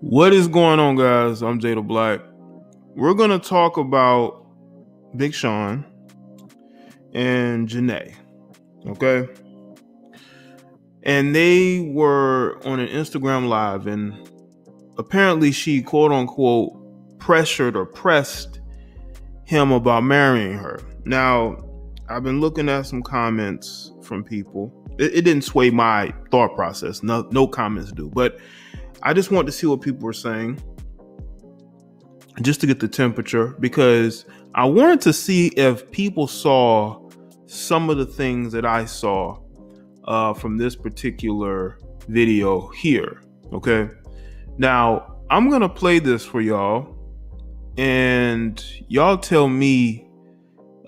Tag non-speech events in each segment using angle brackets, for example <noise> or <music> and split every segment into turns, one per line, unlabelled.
What is going on, guys? I'm Jaye De Black. We're gonna talk about Big Sean and Jhené. Okay. And they were on an Instagram live, and apparently she quote unquote pressured or pressed him about marrying her. Now, I've been looking at some comments from people. It, it didn't sway my thought process. No, no comments do. But I just want to see what people were saying, just to get the temperature, because I wanted to see if people saw some of the things that I saw uh, from this particular video here. Okay. Now, I'm going to play this for y'all, and y'all tell me,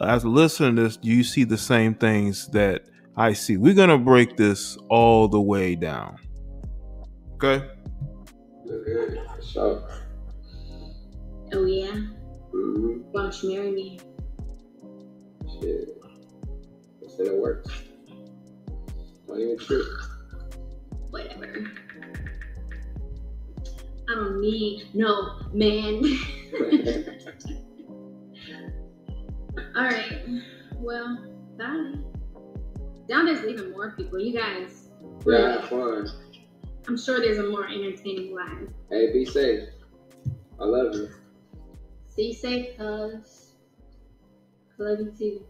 as a listener this, do you see the same things that I see? We're going to break this all the way down. Okay.
So,
Oh yeah?
mm,
Why don't you marry me?
shit. It's in the works. Not even true.
Whatever. I don't need no man. <laughs> Alright. Well, bye. Down there's even more people. You guys,
yeah, have fun.
I'm sure there's a more entertaining line.
Hey, be safe. I love you.
Stay safe, cuz. Love you too.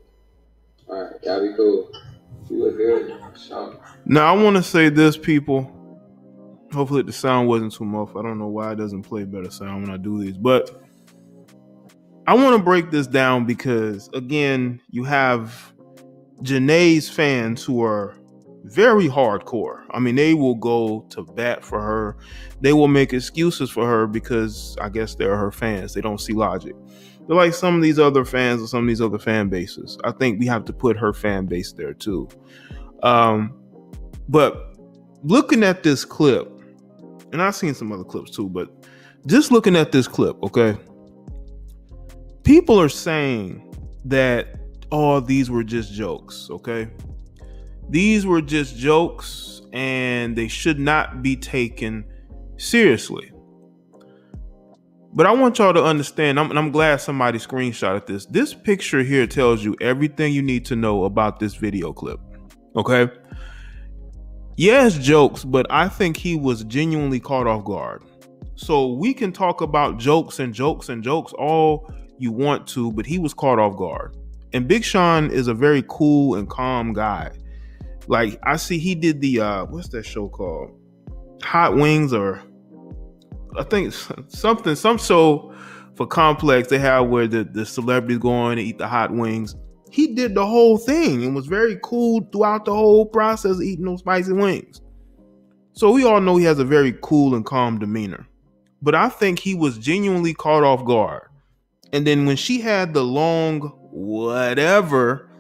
Alright, y'all be cool. You look good. So,
Now, I want to say this, people. Hopefully, the sound wasn't too much. I don't know why it doesn't play better sound when I do these, but I want to break this down because, again, you have Jhené's fans who are very hardcore. I mean, they will go to bat for her. They will make excuses for her because I guess they're her fans. They don't see logic. They're like some of these other fans or some of these other fan bases. I think we have to put her fan base there too. Um, but looking at this clip, and I've seen some other clips too, but just looking at this clip, okay, people are saying that all these were just jokes, okay? These were just jokes and they should not be taken seriously. But I want y'all to understand, I'm, and I'm glad somebody screenshotted this. This picture here tells you everything you need to know about this video clip. Okay. Yes, jokes, but I think he was genuinely caught off guard. So we can talk about jokes and jokes and jokes all you want to, but he was caught off guard. And Big Sean is a very cool and calm guy. Like I see he did the uh what's that show called? Hot Wings or I think something some show for Complex they have where the, the celebrities go on and eat the hot wings he did the whole thing and was very cool throughout the whole process eating those spicy wings. So we all know he has a very cool and calm demeanor. But I think he was genuinely caught off guard. And then when she had the long whatever,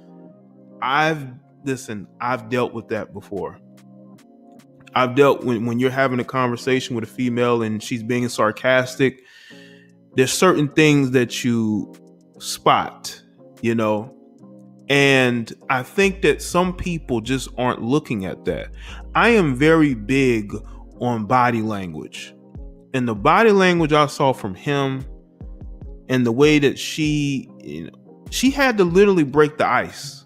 I've listen, I've dealt with that before. I've dealt when when you're having a conversation with a female and she's being sarcastic, there's certain things that you spot, you know, and I think that some people just aren't looking at that. I am very big on body language. And the body language I saw from him and the way that she, you know, she had to literally break the ice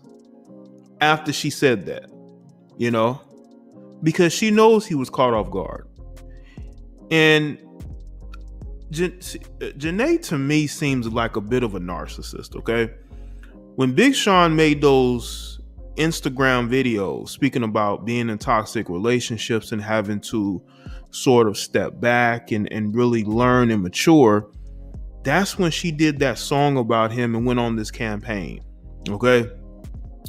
after she said that, you know, because she knows he was caught off guard. And Jan- uh, Jhené to me seems like a bit of a narcissist, okay? when Big Sean made those Instagram videos speaking about being in toxic relationships and having to sort of step back and, and really learn and mature, that's when she did that song about him and went on this campaign. Okay.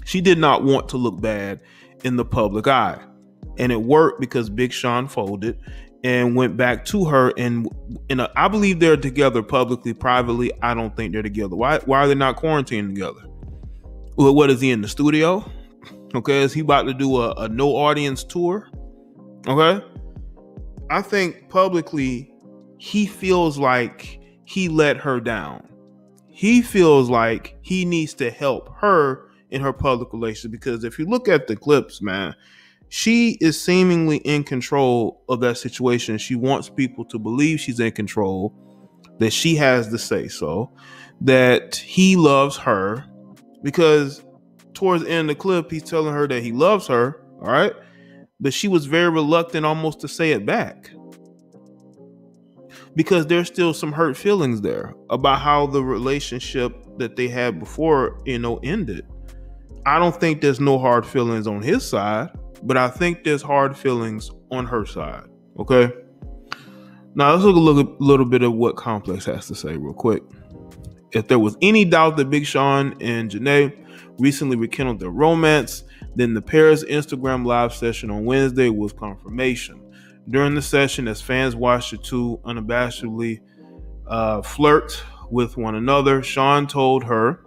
She did not want to look bad in the public eye. And it worked because Big Sean folded and went back to her and and uh, I believe they're together publicly, privately. I don't think they're together. Why why are they not quarantining together? Well, what is he in the studio? Okay, is he about to do a, a no audience tour? Okay. I think publicly he feels like he let her down. He feels like he needs to help her in her public relations because if you look at the clips, man, she is seemingly in control of that situation. She wants people to believe she's in control, that she has the say so, that he loves her, because towards the end of the clip, he's telling her that he loves her, all right? But she was very reluctant almost to say it back. Because there's still some hurt feelings there about how the relationship that they had before, you know, ended. I don't think there's no hard feelings on his side but I think there's hard feelings on her side. Okay. Now let's look a little, little bit of what Complex has to say, real quick. If there was any doubt that Big Sean and Jhené recently rekindled their romance, then the pair's Instagram live session on Wednesday was confirmation. During the session, as fans watched the two unabashedly uh, flirt with one another, Sean told her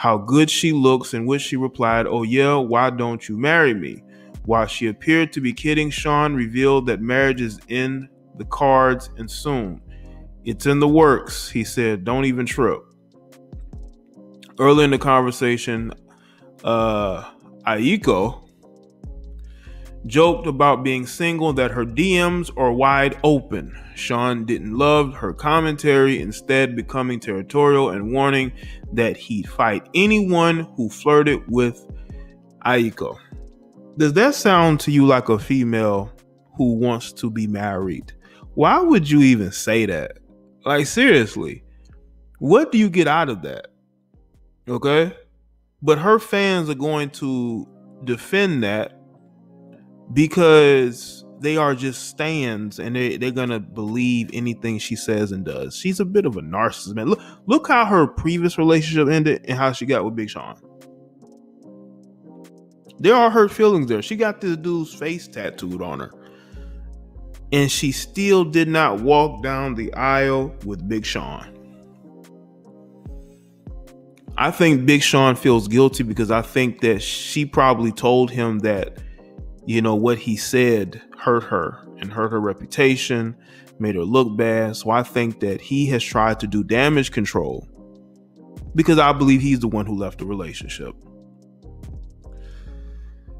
how good she looks, in which she replied, Oh, yeah, why don't you marry me? While she appeared to be kidding, Sean revealed that marriage is in the cards and soon. It's in the works, he said. Don't even trip. Early in the conversation, uh, Aiko joked about being single, that her DMs are wide open. Sean didn't love her commentary, instead, becoming territorial and warning that he'd fight anyone who flirted with Aiko. Does that sound to you like a female who wants to be married? Why would you even say that? Like, seriously, what do you get out of that? Okay. But her fans are going to defend that because they are just stans and they, they're gonna believe anything she says and does. She's a bit of a narcissist, man. Look, look how her previous relationship ended and how she got with Big Sean. There are hurt feelings there. She got this dude's face tattooed on her. And she still did not walk down the aisle with Big Sean. I think Big Sean feels guilty because I think that she probably told him that, you know, what he said hurt her and hurt her reputation, made her look bad. So I think that he has tried to do damage control because I believe he's the one who left the relationship.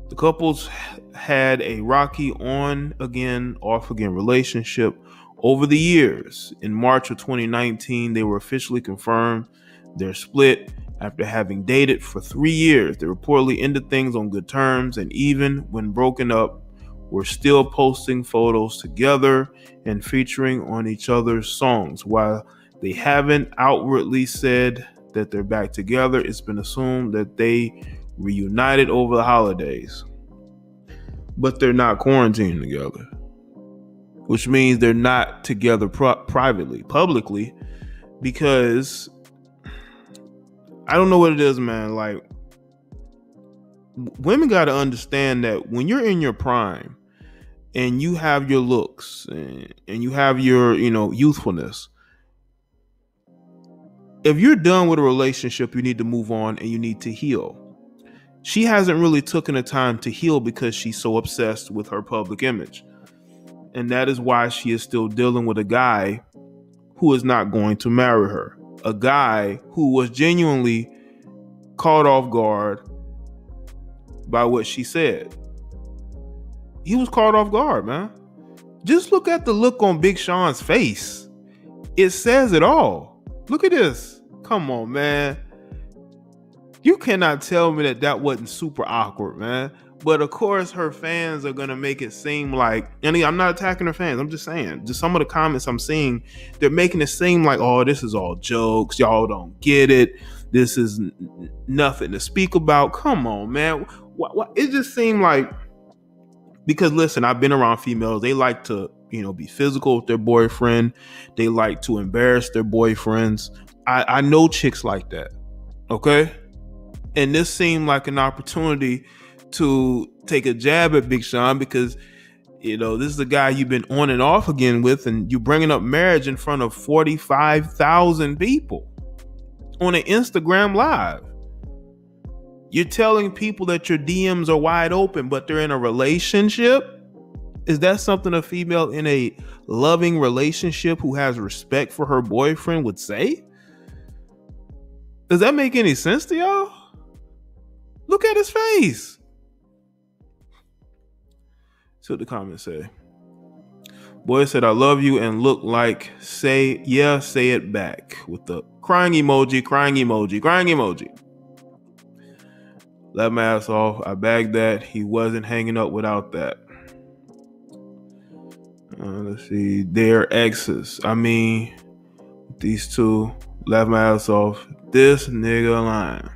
The couples had a rocky on again, off again relationship over the years. In March of 2019, they were officially confirmed their split after having dated for three years. They reportedly ended things on good terms, and even when broken up, were still posting photos together and featuring on each other's songs. While they haven't outwardly said that they're back together, it's been assumed that they reunited over the holidays. But they're not quarantined together, which means they're not together pri- privately, publicly, because I don't know what it is, man. Like, women got to understand that when you're in your prime and you have your looks and, and you have your, you know, youthfulness, if you're done with a relationship, you need to move on and you need to heal she hasn't really taken the time to heal because she's so obsessed with her public image. And that is why she is still dealing with a guy who is not going to marry her. A guy who was genuinely caught off guard by what she said. He was caught off guard, man. Just look at the look on Big Sean's face. It says it all. Look at this. Come on, man you cannot tell me that that wasn't super awkward, man. But of course, her fans are gonna make it seem like, and I'm not attacking her fans. I'm just saying, just some of the comments I'm seeing, they're making it seem like, oh, this is all jokes. Y'all don't get it. This is n- nothing to speak about. Come on, man. It just seemed like because listen, I've been around females. They like to, you know, be physical with their boyfriend. They like to embarrass their boyfriends. I, I know chicks like that. Okay and this seemed like an opportunity to take a jab at Big Sean because you know this is a guy you've been on and off again with, and you're bringing up marriage in front of forty five thousand people on an Instagram live. You're telling people that your DMs are wide open, but they're in a relationship. Is that something a female in a loving relationship who has respect for her boyfriend would say? Does that make any sense to y'all? Look at his face. See what the comments say. Boy said, I love you and look like say, yeah, say it back with the crying emoji, crying emoji, crying emoji. Let my ass off. I bagged that. He wasn't hanging up without that. Uh, let's see. Their exes. I mean, these two left my ass off. This nigga lying.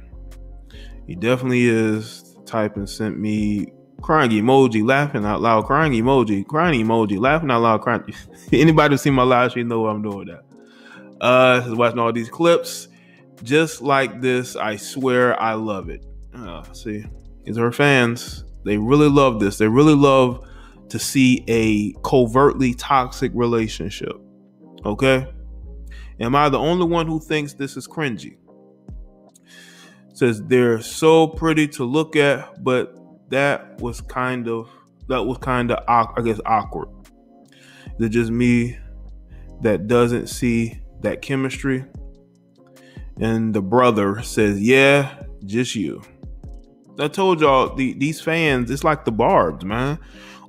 He definitely is. Type and sent me crying emoji, laughing out loud, crying emoji, crying emoji, laughing out loud, crying. <laughs> Anybody who's seen my live stream know I'm doing that. Uh, watching all these clips, just like this. I swear, I love it. Uh, see, these are fans. They really love this. They really love to see a covertly toxic relationship. Okay, am I the only one who thinks this is cringy? says they're so pretty to look at, but that was kind of that was kind of I guess awkward. Is it just me that doesn't see that chemistry? And the brother says, "Yeah, just you." I told y'all the, these fans, it's like the Barb's, man,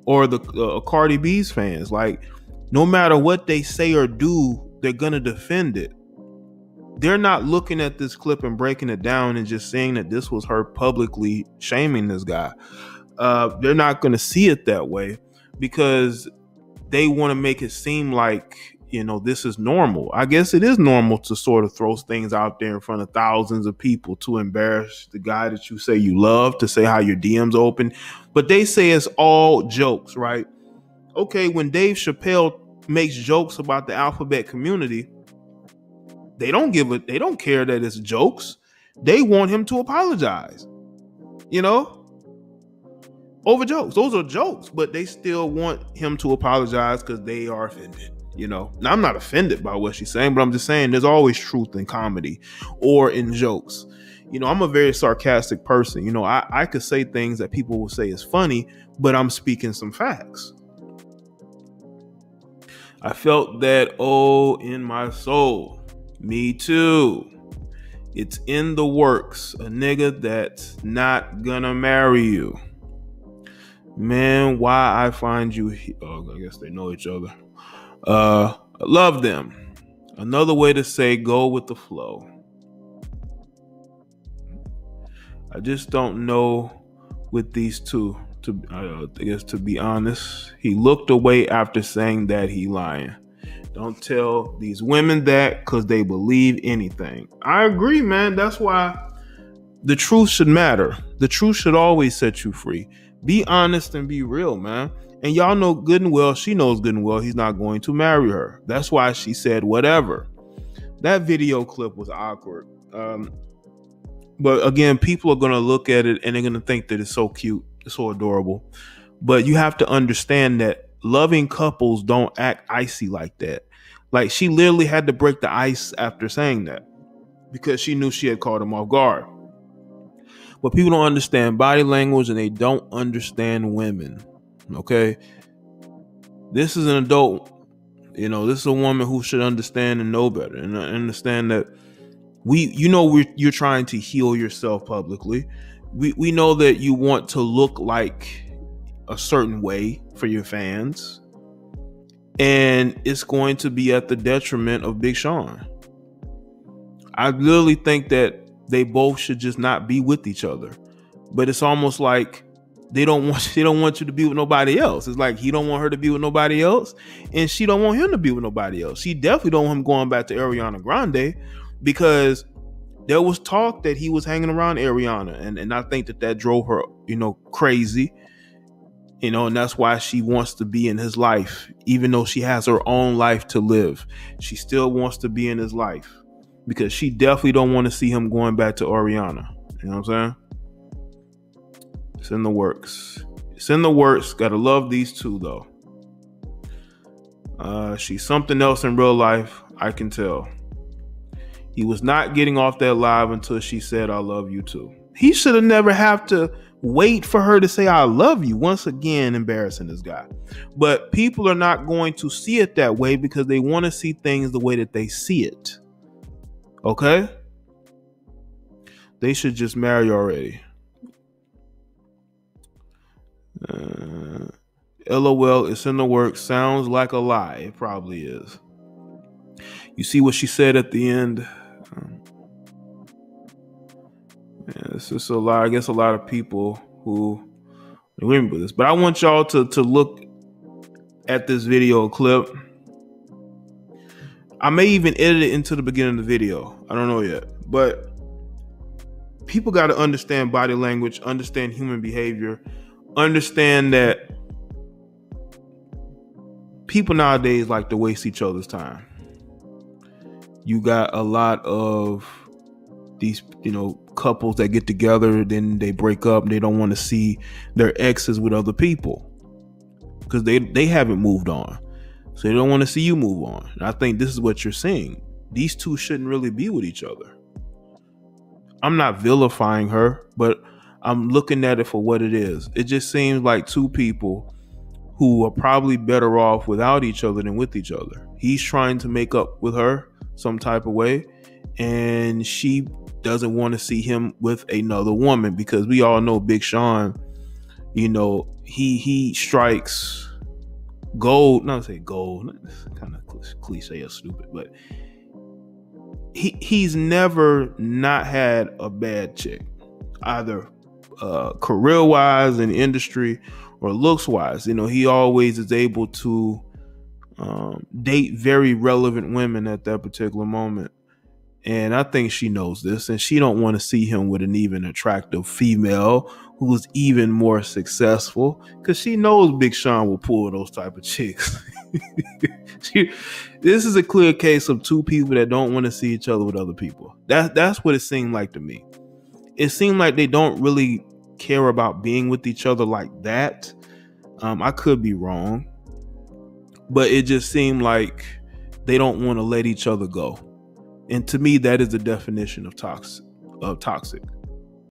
or the uh, Cardi B's fans. Like, no matter what they say or do, they're gonna defend it they're not looking at this clip and breaking it down and just saying that this was her publicly shaming this guy. Uh, they're not going to see it that way because they want to make it seem like you know this is normal. I guess it is normal to sort of throw things out there in front of thousands of people to embarrass the guy that you say you love, to say how your DMs open, but they say it's all jokes, right? Okay, when Dave Chappelle makes jokes about the alphabet community, they don't give it. they don't care that it's jokes. They want him to apologize. You know? Over jokes. Those are jokes, but they still want him to apologize because they are offended. You know, now I'm not offended by what she's saying, but I'm just saying there's always truth in comedy or in jokes. You know, I'm a very sarcastic person. You know, I, I could say things that people will say is funny, but I'm speaking some facts. I felt that oh in my soul. Me too. It's in the works. A nigga that's not gonna marry you. Man, why I find you oh, I guess they know each other. Uh love them. Another way to say go with the flow. I just don't know with these two. To uh, I guess to be honest, he looked away after saying that he lying. Don't tell these women that because they believe anything. I agree, man. That's why the truth should matter. The truth should always set you free. Be honest and be real, man. And y'all know good and well, she knows good and well he's not going to marry her. That's why she said whatever. That video clip was awkward. Um, but again, people are going to look at it and they're going to think that it's so cute, it's so adorable. But you have to understand that loving couples don't act icy like that. Like she literally had to break the ice after saying that because she knew she had caught him off guard. But people don't understand body language and they don't understand women. Okay. This is an adult. You know, this is a woman who should understand and know better and understand that we, you know, we're, you're trying to heal yourself publicly. We, we know that you want to look like a certain way for your fans and it's going to be at the detriment of Big Sean. I literally think that they both should just not be with each other. But it's almost like they don't want <laughs> they don't want you to be with nobody else. It's like he don't want her to be with nobody else, and she don't want him to be with nobody else. She definitely don't want him going back to Ariana Grande because there was talk that he was hanging around Ariana, and, and I think that that drove her, you know, crazy you know, and that's why she wants to be in his life, even though she has her own life to live. She still wants to be in his life because she definitely don't want to see him going back to Ariana. You know what I'm saying? It's in the works. It's in the works. Gotta love these two though. Uh, she's something else in real life. I can tell. He was not getting off that live until she said, "I love you too." He should have never have to wait for her to say I love you. Once again, embarrassing this guy. But people are not going to see it that way because they want to see things the way that they see it. Okay? They should just marry already. Uh, LOL, it's in the works. Sounds like a lie. It probably is. You see what she said at the end? Yeah, it's just a lot. I guess a lot of people who remember this, but I want y'all to to look at this video clip. I may even edit it into the beginning of the video. I don't know yet, but people got to understand body language, understand human behavior, understand that people nowadays like to waste each other's time. You got a lot of these, you know, couples that get together, then they break up, they don't want to see their exes with other people because they they haven't moved on, so they don't want to see you move on. And I think this is what you're seeing. These two shouldn't really be with each other. I'm not vilifying her, but I'm looking at it for what it is. It just seems like two people who are probably better off without each other than with each other. He's trying to make up with her some type of way, and she doesn't want to see him with another woman because we all know Big Sean, you know, he he strikes gold, not to say gold, kind of cliche or stupid, but he he's never not had a bad chick, either uh, career wise in industry or looks wise. You know, he always is able to um, date very relevant women at that particular moment. And I think she knows this, and she don't want to see him with an even attractive female who's even more successful, because she knows Big Sean will pull those type of chicks. <laughs> she, this is a clear case of two people that don't want to see each other with other people. That that's what it seemed like to me. It seemed like they don't really care about being with each other like that. Um, I could be wrong, but it just seemed like they don't want to let each other go. And to me, that is the definition of toxic. Of toxic.